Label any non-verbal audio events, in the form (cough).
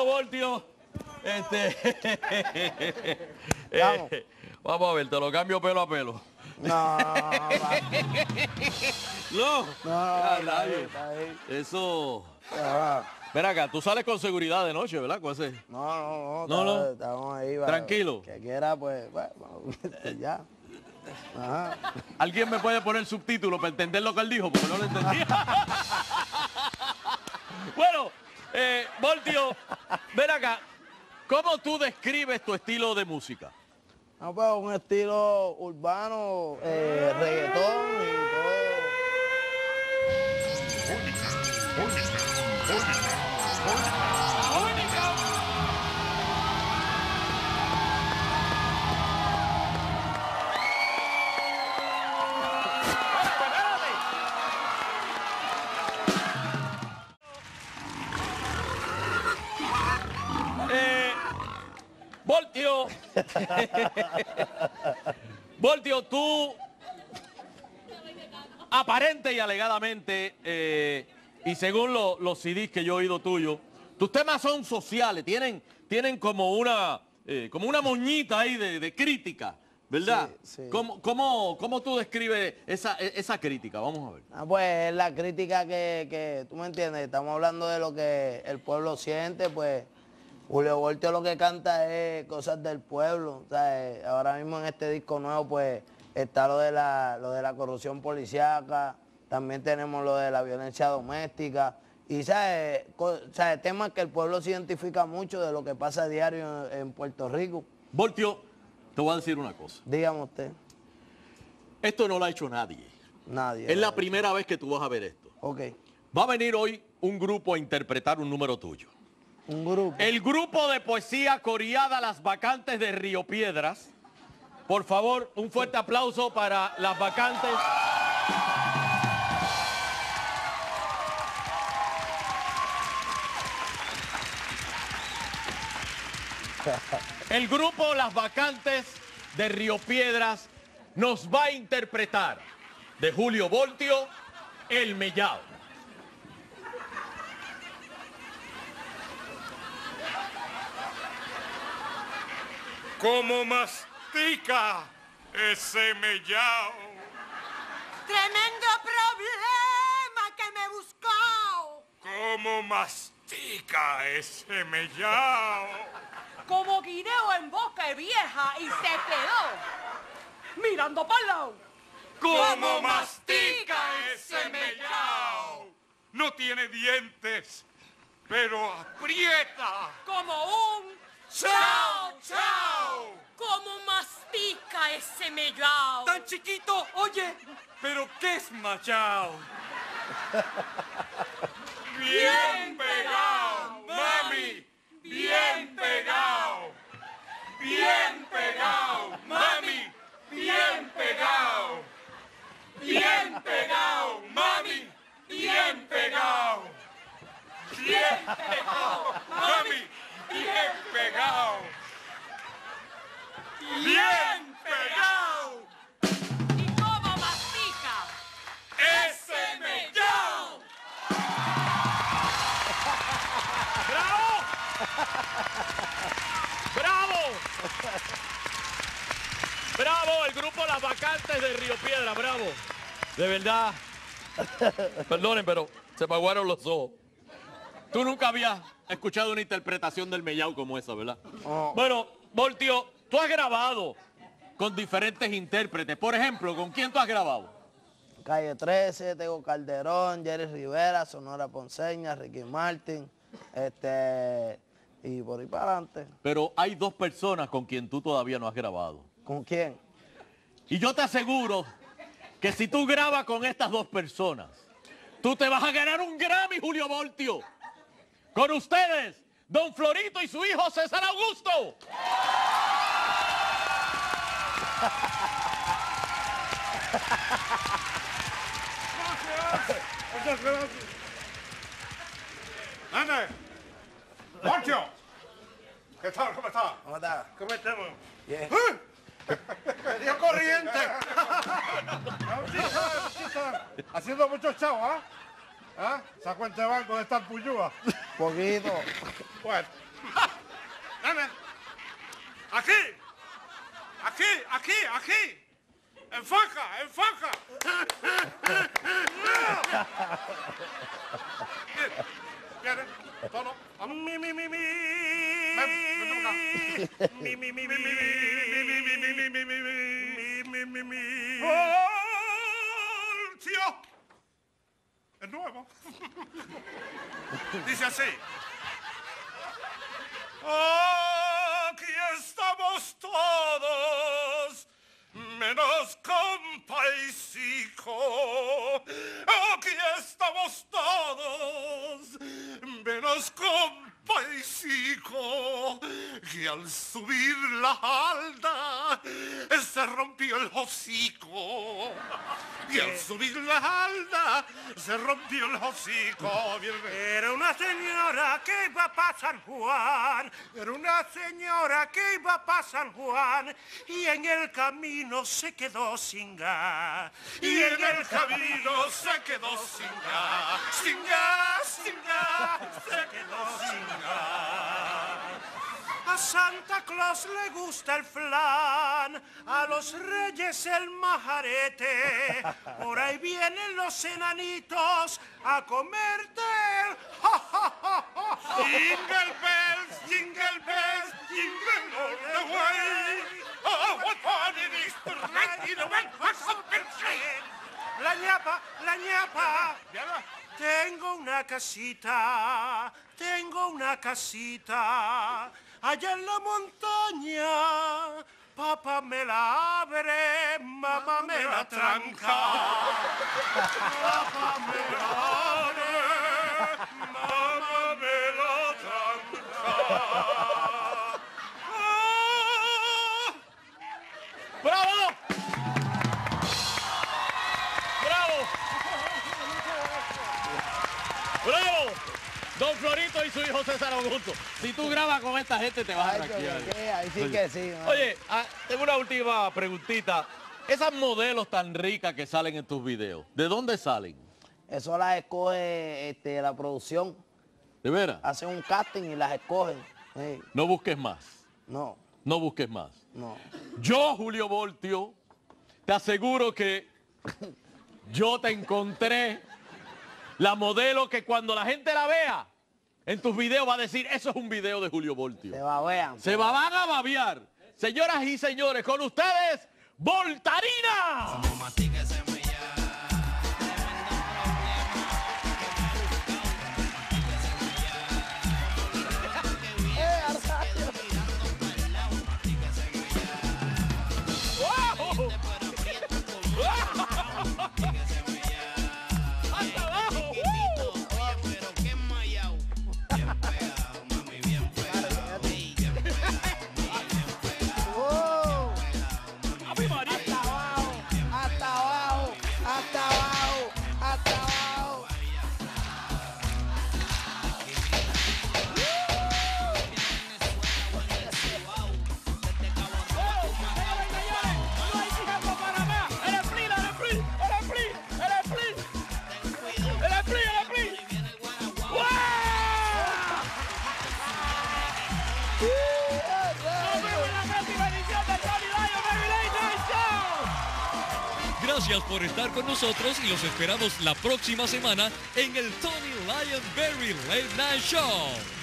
Bueno, Voltio, este... (laughs) eh, Vamos. a ver, te lo cambio pelo a pelo. No. Eso... Ven acá, tú sales con seguridad de noche, ¿verdad? Con ese... No, no, no, No, no. está- estamos ahí. Tranquilo. Que quiera, pues, bueno, (laughs) ya. Ajá. ¿Alguien me puede poner subtítulos para entender lo que él dijo? Porque no lo entendía. (laughs) bueno, eh, Voltio, ven acá. ¿Cómo tú describes tu estilo de música? No, pues un estilo urbano, eh, reggaetón y todo. Voltio. Voltio, tú aparente y alegadamente, eh, y según lo- los CDs que yo he oído tuyo, tus temas son sociales, tienen, tienen como una eh, como una moñita ahí de, de crítica, ¿verdad? Sí, sí. ¿Cómo, cómo, cómo tú describes esa, esa crítica? Vamos a ver. Ah, pues es la crítica que, que, tú me entiendes, estamos hablando de lo que el pueblo siente, pues Julio Voltio lo que canta es cosas del pueblo. sea, eh, Ahora mismo en este disco nuevo pues está lo de la, lo de la corrupción policíaca, también tenemos lo de la violencia doméstica y ¿sabes? ¿sabes? temas que el pueblo se identifica mucho de lo que pasa a diario en, en Puerto Rico. Voltio, te voy a decir una cosa. Dígame usted, Esto no lo ha hecho nadie. nadie. Es la primera vez que tú vas a ver esto. Ok, Va a venir hoy un grupo a interpretar un número tuyo. El grupo de poesía coreada Las Vacantes de Río Piedras. Por favor, un fuerte aplauso para Las Vacantes. El grupo Las Vacantes de Río Piedras nos va a interpretar de Julio Voltio, El Mellao. Como mastica ese mellao. Tremendo problema que me buscó. Como mastica ese mellao. Como guineo en boca vieja y se quedó mirando para lado. Como mastica ese mellao. No tiene dientes, pero aprieta. Como un ¡Chao, chao! como mastica ese mellao. Tan chiquito, oye, pero ¿qué es machao? Bien pegado, mami, bien pegado. Bien pegado, mami, bien pegado. Bien pegado, mami, bien pegado. Bien pegado, mami, bien pegado. Bien pegado. Y como mastica. ¡Ese mellao! ¡Bravo! ¡Bravo! ¡Bravo! El grupo Las Vacantes de Río Piedra, bravo. De verdad. Perdonen, pero se me aguaron los ojos. Tú nunca habías escuchado una interpretación del Mellao como esa, ¿verdad? No. Bueno, Voltio, tú has grabado con diferentes intérpretes. Por ejemplo, ¿con quién tú has grabado? Calle 13, Tego Calderón, Jerry Rivera, Sonora Ponceña, Ricky Martin, este, y por ahí para adelante. Pero hay dos personas con quien tú todavía no has grabado. ¿Con quién? Y yo te aseguro que si tú grabas con estas dos personas, tú te vas a ganar un Grammy, Julio Voltio. Con ustedes, don Florito y su hijo César Augusto. Gracias. ¡Poncho! ¿Qué tal? ¿Cómo está? ¿Cómo está? ¿Cómo estamos? Bien. ¡Me dio corriente! Haciendo muchos chavos, ¿ah? ¿Ah? Esa de banco de estar puyúa. Poquito. Bueno, Dame. Aquí. Aquí, aquí, aquí. Enfoca, enfoca. Bien, bien, tono, vamos. Mi, mi, mi, mi. Mi, mi, mi, mi, mi, mi, mi, mi, mi, mi, mi, mi, mi. Es nuevo. Dice así. Aquí estamos todos, compaisico. Aquí estamos todos, menos compaisico. Que al subir la alda se rompió el hocico. Y al subir la alda se rompió el hocico. Era una señora que iba para San Juan, era una señora que iba para San Juan y en el camino se quedó sin gas. Y en el camino se quedó sin gas, sin gas, sin gas, se quedó sin gas. A Santa Claus le gusta el flan, a los reyes el majarete. Por ahí vienen los enanitos a comerte el ja, ja, ja, ja. Jingle bells, jingle bells, jingle all the way. Oh, what fun it is to ride in a one-horse open sleigh. La ñapa, la ñapa. Tengo una casita, tengo una casita, allá en la montaña. Papá me la abre, mamá me la tranca. Papá me la abre, mamá Hijo César Augusto. Si tú grabas con esta gente te vas a Ay, sí. mano. Oye, ah, tengo una última preguntita. Esas modelos tan ricas que salen en tus videos, ¿de dónde salen? Eso las escoge este, la producción. ¿De veras? Hacen un casting y las escogen. Sí. No busques más. No, No busques más. no. Yo, Julio Voltio, te aseguro que yo te encontré la modelo que cuando la gente la vea en tus videos va a decir, eso es un video de Julio Voltio. Se babean. Se va- van a babiar. Señoras y señores, con ustedes, Voltarina. Gracias por estar con nosotros y los esperamos la próxima semana en el Tony Lion Berry Late Night Show.